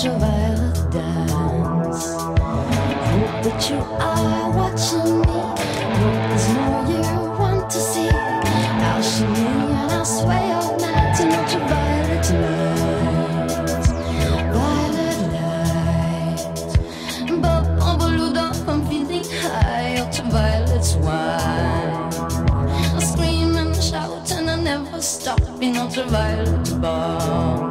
ultraviolet dance. Hope that you are watching me. Hope there's more you want to see. I'll shimmy and I'll sway all night in ultraviolet light. Violet light. But on balloon I'm feeling high. Ultraviolet's wine. I scream and shout and I never stop in ultraviolet bar.